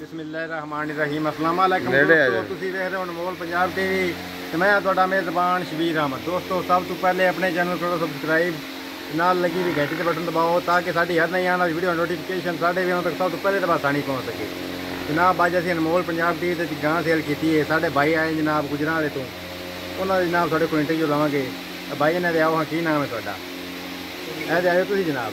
ਬਿਸਮਿਲ੍ਲਾਹਿਰਰਹਿਮਾਨਿਰਰਹੀਮ ਅਸਲਾਮ ਵਾਲੇਕਮ ਨੇੜੇ ਆ ਦੋਸਤੋ ਜਾ। ਤੁਸੀਂ ਦੇਖ ਰਹੇ ਹੋ ਅਨਮੋਲ ਪੰਜਾਬ ਟੀਵੀ ਤੇ ਮੈਂ ਹਾਂ ਤੁਹਾਡਾ ਮੇਜ਼ਬਾਨ ਸ਼ਬੀਰ ਅਹਿਮਦ। ਦੋਸਤੋ ਸਭ ਤੋਂ ਪਹਿਲੇ ਆਪਣੇ ਚੈਨਲ ਕਰੋ ਸਬਸਕ੍ਰਾਈਬ ਨਾਲ ਲੱਗੀ ਵੀ ਘੰਟੀ ਦੇ ਬਟਨ ਦਬਾਓ ਤਾਂ ਕਿ ਸਾਡੀ ਹਰ ਨਈ ਆਉਣ ਵਾਲੀ ਵੀਡੀਓ ਨੋਟੀਫਿਕੇਸ਼ਨ ਸਾਡੇ ਵੀਰਾਂ ਤੱਕ ਸਭ ਤੋਂ ਪਹਿਲੇ ਦਬਾ ਸਾਣੀ ਪਹੁੰਚ ਸਕੇ। ਜਨਾਬ ਅੱਜ ਅਸੀਂ ਅਨਮੋਲ ਪੰਜਾਬ ਟੀਵੀ ਤੇ ਗਾਂ ਸੇਲ ਕੀਤੀ ਹੈ। ਸਾਡੇ ਭਾਈ ਆਏ ਜਨਾਬ ਗੁਜਰਾਂ ਤੋਂ। ਉਹਨਾਂ ਦੇ ਜਨਾਬ ਸਾਡੇ ਕੋਲ ਇੰਟਰਵਿਊ ਲਵਾਂਗੇ। ਤਾਂ ਭਾਈ ਇਹਨਾਂ ਦੇ ਆਓ ਹਾਂ ਕੀ ਨਾਮ ਹੈ ਤੁਹਾਡਾ? ਇਹ ਦੇ ਆਇਓ ਤੁਸੀਂ ਜਨਾਬ।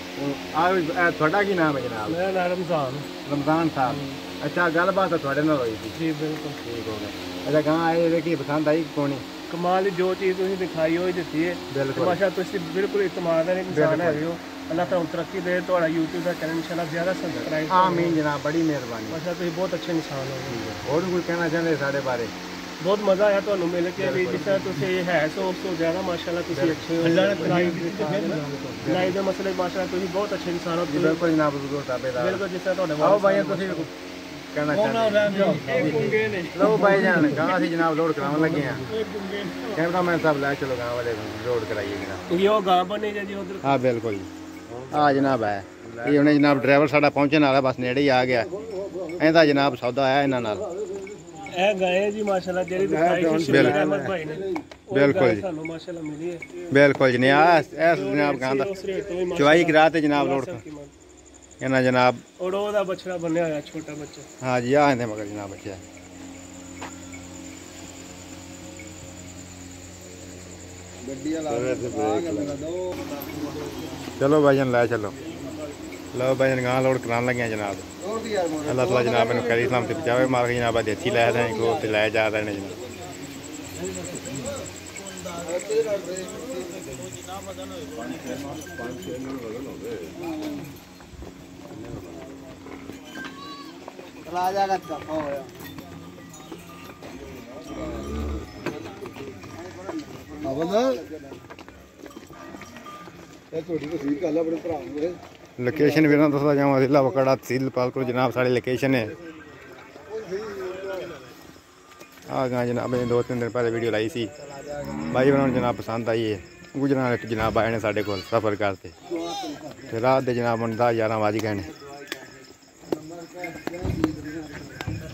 ਜਨਾਬ ਹੁਣ ਆਹ ਵੀ- ਇਹ ਤੁਹਾਡਾ ਕੀ ਨਾਮ ਹੈ ਜਨਾਬ? ਮੇਰਾ ਨਾਮ ਰਮਜ਼ਾਨ ਰਮਜ਼ਾਨ ਸਾਹਿਬ ਅੱਛਾ ਗੱਲਬਾਤ ਤਾਂ ਤੁਹਾਡੇ ਨਾਲ ਹੋਈ ਸੀ। ਜੀ ਬਿਲਕੁਲ। ਠੀਕ ਹੋ ਗਿਆ। ਅੱਛਾ ਗਾਂ ਆਏ ਵੇਖੀ ਪਸੰਦ ਆਈ ਕੋਣੀ? ਕਮਾਲ ਦੀ ਜੋ ਚੀਜ਼ ਤੁਸੀਂ ਦਿਖਾਈ ਹੋਈ ਦਿੱਤੀ ਹੈ ਬਿਲਕੁਲ। ਮਾਸ਼ਾ ਤੁਸੀਂ ਬਿਲਕੁਲ ਇਤਮਾਦਾਰ ਇਨਸਾਨ ਹੈਗੇ ਹੋ। ਅੱਲਾਹ ਤੁਹਾਨੂੰ ਤਰੱਕੀ ਦੇ ਤੁਹਾਡਾ YouTube ਦਾ ਚੈਨਲ ਇਨਸ਼ਾਅੱਲਾ ਜ਼ਿਆਦਾ ਸਬਸਕ੍ਰਾਈਬ ਆਮੀਨ ਜਨਾਬ ਬੜੀ ਮਿਹਰਬਾਨੀ। ਮਾਸ਼ਾ ਤੁਸੀਂ ਬਹੁਤ ਅੱਛੇ ਇਨਸਾਨ ਹੋ। ਹੋਰ ਵੀ ਕੁਝ ਕਹਿਣਾ ਚਾਹੁੰਦੇ ਸਾਡੇ ਬਾਰੇ? ਬਹੁਤ ਮਜ਼ਾ ਆਇਆ ਤੁਹਾਨੂੰ ਮਿਲ ਕੇ ਵੀ ਜਿਸ ਤਰ੍ਹਾਂ ਤੁਸੀਂ ਹੈ ਸੋ ਉਸ ਤੋਂ ਜ਼ਿਆਦਾ ਮਾਸ਼ਾਅੱਲਾ ਤੁਸੀਂ ਅੱਛੇ ਹੋ ਲਾਈਵ ਦੇ ਮਸਲੇ ਮਾਸ਼ਾਅੱਲਾ ਤੁਸੀਂ ਬਹੁਤ ਅੱਛੇ ਇਨਸਾਨ ਹੋ ਜੀ ਤੁਸੀਂ ਬਿਲਕੁਲ ਜਨਾਬ ਬਜ਼ੁਰਗ ਤਾਬੇਦਾਰ ਬਿਲਕੁਲ ਜਿਸ ਤਰ੍ਹਾਂ ਤੁਹਾਡੇ ਆਓ ਵਾਲਿਦ ਭਾਈ ਤੁਸੀਂ ਵੀ ਕੁਛ ਕਹਿਣਾ ਚਾਹੁੰਦੇ ਇਹ ਗੁੰਗੇ ਨੇ ਲਓ ਭਾਈ ਜਾਨ ਗਾਂ ਅਸੀਂ ਜਨਾਬ ਲੋਡ ਕਰਾਉਣ ਲੱਗੇ ਆ ਕੈਮਰਾਮੈਨ ਸਾਹਿਬ ਲੈ ਚਲੋ ਗਾਂ ਵਾਲੇ ਲੋਡ ਕਰਾਈਏ ਜਨਾਬ ਇਹ ਉਹ ਗਾਂ ਬਣੀ ਜੀ ਉਧਰ ਹਾਂ ਬਿਲਕੁਲ ਜੀ ਆ ਜਨਾਬ ਹੈ ਇਹ ਹੁਣੇ ਜਨਾਬ ਡਰਾਈਵਰ ਸਾਡਾ ਪਹੁੰਚਣ ਵਾਲਾ ਬਸ ਨੇੜੇ ਹੀ ਆ ਗਿਆ ਇਹਦਾ ਜਨਾਬ ਸੌਦਾ ਆਇਆ ਇਹਨਾਂ ਨਾਲ ਇਹ ਗਾਏ ਜੀ ਮਾਸ਼ਾਅੱਲਾ ਜਿਹੜੀ ਦਿਖਾਈ ਸੀ ਸ਼ਬੀਰ ਅਹਿਮਦ ਭਾਈ ਨੇ ਉਹ ਬਿਲਕੁਲ ਗਾਂ ਜੀ। ਸਾਨੂੰ ਮਾਸ਼ਾਅੱਲਾ ਮਿਲੀ ਹੈ ਬਿਲਕੁਲ ਜੀ ਨੇ ਆ ਇਸ ਜਨਾਬ ਗਾਂ ਦਾ ਉਸ ਰੇਟ ਤੋਂ ਵੀ ਚਵਾਈ ਕਰਾ ਤੇ ਜਨਾਬ ਲੋਡ ਮਾਸ਼ਾਅੱਲਾ ਇਹਨਾਂ ਜਨਾਬ ਔਰ ਉਹਦਾ ਬੱਚੜਾ ਬੰਨਿਆ ਹੋਇਆ ਛੋਟਾ ਬੱਚਾ ਹਾਂ ਜੀ ਆ ਇਹਦੇ ਮਗਰ ਜਨਾਬ ਬੱਚਾ ਚਲੋ ਭਾਈਜਾਨ ਲੈ ਚਲੋ ਲਓ ਭਾਈਜਾਨ ਗਾਂ ਲੋਡ ਕਰਾਉਣ ਲੱਗਿਆ ਜਨਾਬ अल्लाह ताला जनाब इन करी सलामती पहुँचावे मार के जनाब अज अच्छी लै रहे हैं को लै जा रहे हैं जनाब राजा का दफा होया ਆਵਾਜ਼ ਇਹ ਤੁਹਾਡੀ ਵਸੀਰ ਗੱਲ ਆ ਆਪਣੇ ਭਰਾ ਨੂੰ ਇਹ लोकेशन भी ना दसदा जाऊँ जिला बकड़ा तहसील पालकुल जनाब साड़ी लोकेशन है। हाँ हाँ जनाब दो तीन दिन पहले वीडियो लाई सी। भाई, उन्होंने जनाब पसंद आई है। गुजरात जनाब आए ने साढ़े को सफ़र करते। रात के जनाब, उन्हें दस ग्यारह बज गए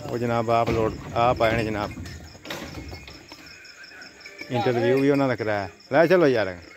वो जनाब आप लोड, आप आए ने जनाब। इंटरव्यू भी उन्होंने कराया। ला चलो यार।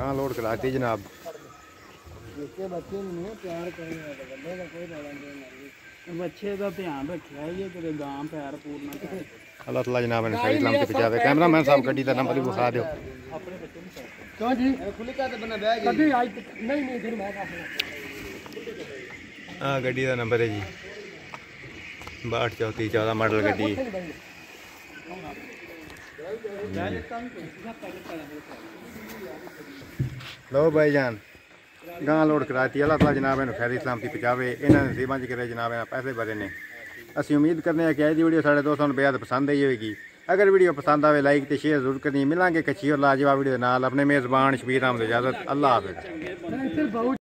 कहाँ लोड कराती जनाब है अल्लाह तला जनाब ने शाही इस्लाम के कैमरा मैन साहब गड्डी का नंबर भी बुखा दो जी खुली का गड्डी का नंबर है जी बाहठ चौथी चौदह मॉडल गड्डी है ਲਓ ਬਾਈ ਜਾਨ ਗਾਂ ਲੋਡ ਕਰਾਤੀ ਅੱਲਾਹ ਤਾਲਾ ਜਨਾਬ ਇਹਨੂੰ ਖੈਰ ਇਸਲਾਮਤੀ ਪਹੁੰਚਾਵੇ ਇਹਨਾਂ ਨੇ ਸੇਵਾ ਚ ਕਰੇ ਜਨਾਬ ਇਹਨਾਂ ਪੈਸੇ ਭਰੇ ਨੇ ਅਸੀਂ ਉਮੀਦ ਕਰਨੇ ਆ ਕਿ ਅੱਜ ਦੀ ਵੀਡੀਓ ਸਾਡੇ ਦੋਸਤਾਂ ਨੂੰ ਬੇहद ਪਸੰਦ ਆਈ ਹੋਵੇਗੀ ਅਗਰ ਵੀਡੀਓ ਪਸੰਦ ਆਵੇ ਲਾਈਕ ਤੇ ਸ਼ੇਅਰ ਜ਼ਰੂਰ ਕਰਨੀ ਮਿਲਾਂਗੇ ਕੱਚੀ ਔਰ ਲਾਜਵਾਬ ਵੀਡੀਓ ਨਾਲ ਆਪਣੇ ਮੇਜ਼ਬਾਨ ਸ਼ਬੀਰ ਆਮ ਦੀ ਇਜਾਜ਼ਤ ਅੱਲਾਹ ਹਾਫਿਜ਼